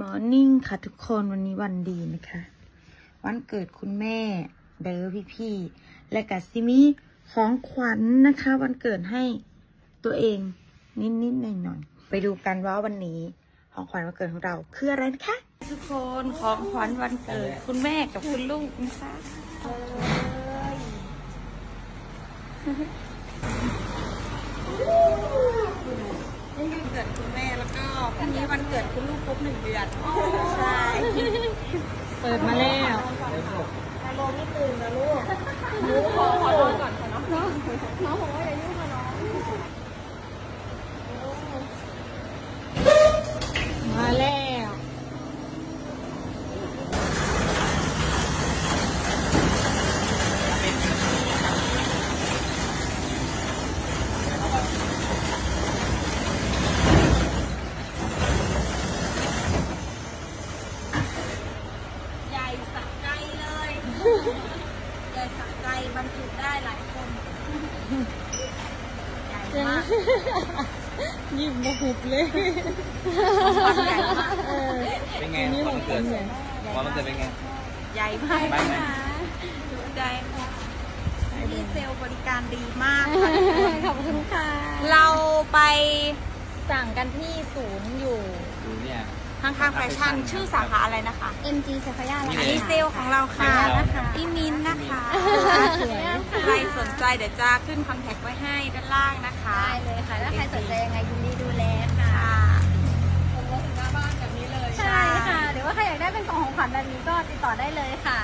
มอร์นิ่งค่ะทุกคนวันนี้วันดีนะคะ วันเกิดคุณแม่เด้อพี่ๆและกัซิมีของขวัญนะคะ วันเกิดให้ตัวเองนิดๆหน่อยๆไปดูกันว่าวันนี้ของขวัญวันเกิดของเราคืออะไรนะคะทุกคนของขวัญวันเกิดคุณแม่กับคุณลูกนะคะนี่วันเกิดคุณแม่แล้วก็ พรุ่งนี้วันเกิดคุณลูกครบหนึ่งเดือน ใช่เปิดมาแล้วโลไม่ตื่นนะลูก ขอขอนอนก่อนค่ะน้องน้องบอกว่าอย่ายุ่งกับน้อง มาแล้ว ใหญ่สักไกลเลย ใหญ่สักไกลบรรจุได้หลายคน ใหญ่มากยิ้มมาหุบเลยวันใหญ่มากเออเป็นไงอันนี้วัขอนงคุเกิดณเนี่ยวันมันเกิดเป็นไง ใหญ่มากไปไหมจุใจที่เซลล์บริการดีมากค่ะขอบคุณค่ะ เราไปสั่งกันที่ศูนย์อยู่ดูเนี่ยข้างๆแฟชั่นชื่อสาขาอะไรนะคะ MG สัพยานี่อันนี้เซลล์ของเราค่ะนะคะพี่มินนะคะสวยใครส นใจเดี๋ยวจะขึ้นคอนแทคไว้ให้ด้านล่างนะคะ ได้เลยค่ะถ้าใครสนใจยังไงยินดีดูแลค่ะค่ะผมรถถึงหน้าบ้านแบบนี้เลยใช่ใช่ค่ะหรือว่าใครอยากได้เป็นของของขวัญแบบนี้ก็ติดต่อได้เลยค่ะ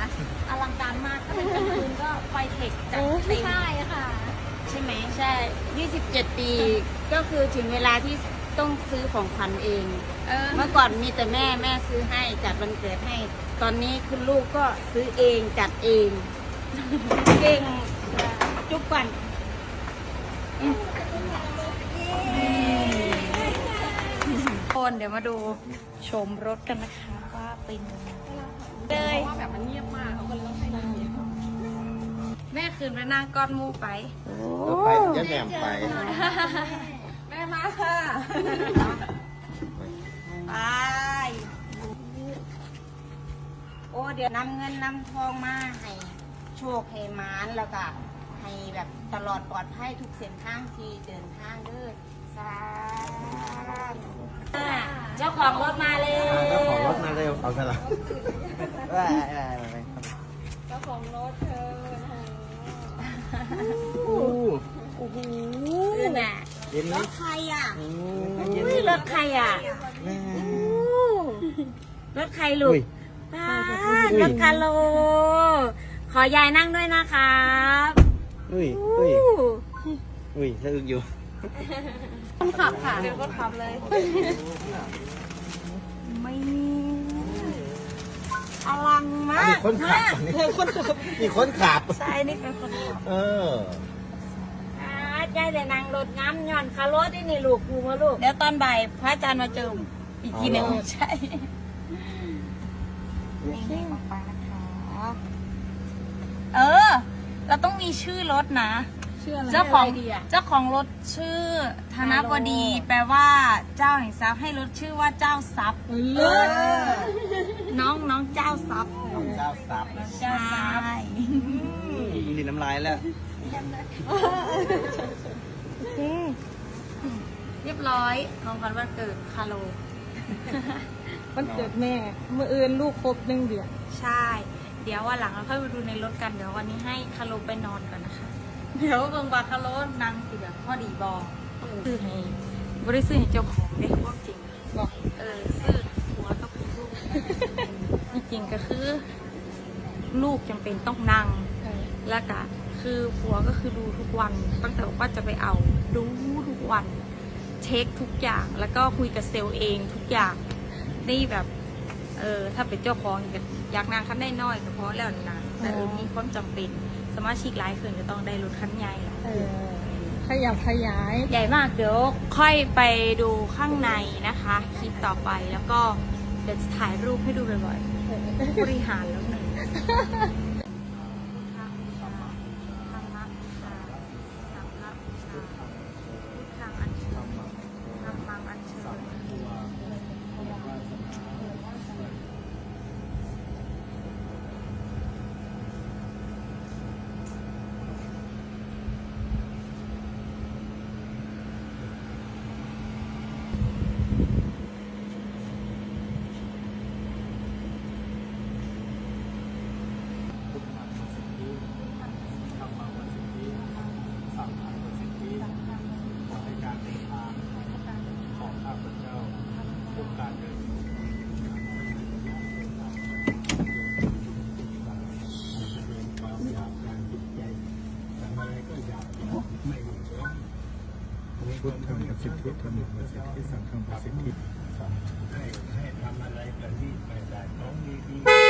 อลังการมากถ้าเป็นกลางคืนก็ไฟเทคจัดโอ้เต็มใช่ค่ะ ใช่ไหมใช่ 27 ปีก็คือถึงเวลาที่ต้องซื้อของขวัญเองเออเมื่อก่อนมีแต่แม่แม่ซื้อให้จัดวันเกิดให้ ตอนนี้คุณลูกก็ซื้อเองจัดเอง เก่ง จุกก่อนคนเดี๋ยวมาดูชมรถกันนะคะ ว่าเป็นเลยว่าแบบมันเงียบมากเขาก็เลยต้องให้นั่งเงียบแม่คืนไปนั่งก้อนมูไปไปจะแหนมไป แม่มาค่ะไปโอ้เดี๋ยวนำเงินนำทองมาให้โชคให้มานแล้วก็ ให้แบบตลอดปลอดภัยทุกเส้นทางที่เดินทางเด้อสาธุเจ้าของรถมาเลย เจ้าของรถมาเร็วเอาซะละได้ได้ได้เจ้าของรถเธอโอ้โอ้โหนี่น่ะเย็นรนี้ถใครอะโอ้อุ้ยรถใครอะแม่รถใครลูกอุ้ยป้ารถคาโล ขอยายนั่งด้วยนะครับ อุ้ยอุ้ยอุ้ยสะอึกอยู่คนขับค่ะเดี๋ยวก็ขับเลยไม่อลังมามีกคนขับนี่มีคนขับใช่นี่เป็นคนขับเอออ่ายายแต่นั่งรถน้ำย่อนคารถที่นี่ลูกกูมาลูกเดี๋ยวตอนบ่ายพระอาจารย์มาเจิมอีกทีหนึ่งอ๋อใช่นี่ออกไปนะคะเออเราต้องมี ชื่อรถนะ ชื่ออะไรเจ้าของดีอะเจ้าของรถชื่อธนบดี แปลว่าเจ้าแห่งทรัพย์ให้รถชื่อว่าเจ้าทรัพย์เลิศน้องน้องเจ้าทรัพย์เจ้าซับใช่ดินน้ำลายแล้วเรียบร้อยของขวัญวันเกิดคาโลวันเกิดแม่เมื่ออื่นลูกครบหนึ่งเดือนใช่ เดี๋ยววันหลังเราค่อยไปดูในรถกัน เดี๋ยววันนี้ให้คาโลไปนอนก่อนนะคะ เดี๋ยวเบิ่งว่าคาโลนางสิแบบพอดีบอซื้อให้บริซื้อให้เจ้าของเด้พวกจริงบอกเออซื้อหัวก็เป็นลูกจริงๆก็คือ ลูกจำเป็นต้องนั่งเออแล้วก็คือผัวก็คือดูทุกวันตั้งแต่ว่าจะไปเอาดูทุกวัน เช็คทุกอย่างแล้วก็คุยกับเซลล์เองทุกอย่างนี่แบบ เออ ถ้าเป็นเจ้าของอยากอยากนางคันได้น้อยก็เพราะแล้วนะแต่เออมีความจำเป็นสมาชิกหลายคนก็ต้องได้รถคันใหญ่แหละเออขยับขยาย ใหญ่มากเดี๋ยวค่อยไปดูข้างในนะคะคลิปต่อไปแล้วก็เดี๋ยวจะถ่ายรูปให้ดูบ่อยๆบริหารแล้วหนึ่ง พุทธธรรมประสิทธิธรรมปสิทธิสังฆประสิทธิสังให้ทำอะไรกันที่ไปได้ของดี